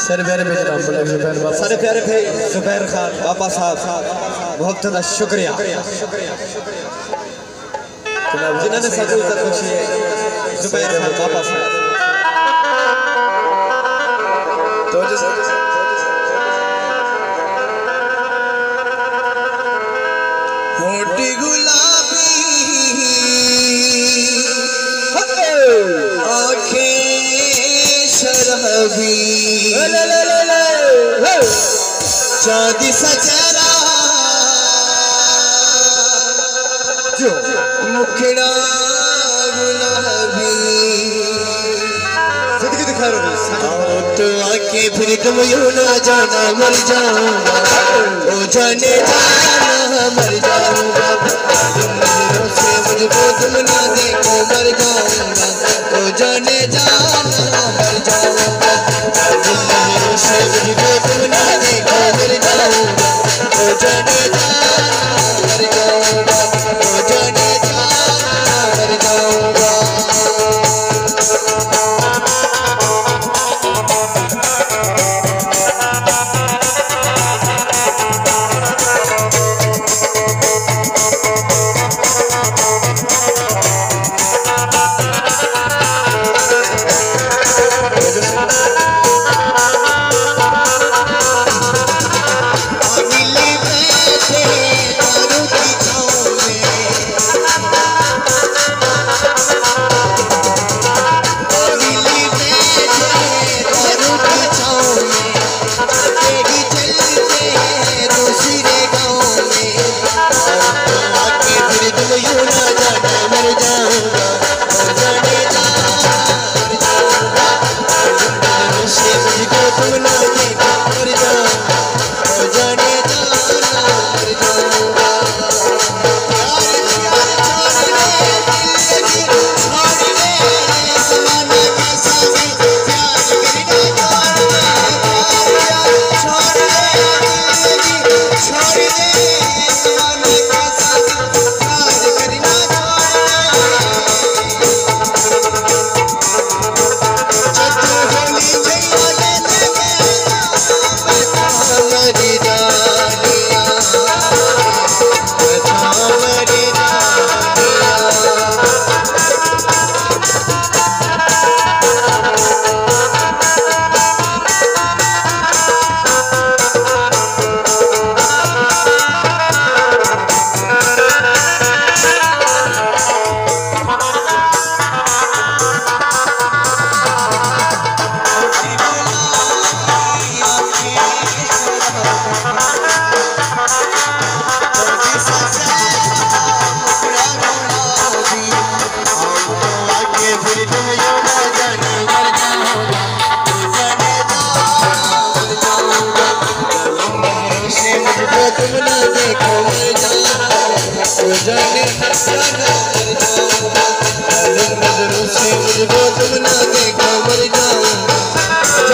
सारे प्यारे सारे प्यारे भाई जुबैर खान बाबा साहब। बहुत ज़्यादा शुक्रिया। जिन्होंने साजो इज़्ज़त बख्शी है जुबैर खान बाबा साहब। तो जैसे होटी गुलाबी चांदी सा मुखड़ा गुलाबी। ज़िंदगी दिखा रही आओ तो फिर तुम यूँ ना जाना, मर जाऊँगा। ओ जाने जाना, मर जाऊँगा। तुम मुझको तुम ना देखो, मर जाऊँगा। ओ जाने जाना। जाने मुझको तुम ना देखो मर जाऊँ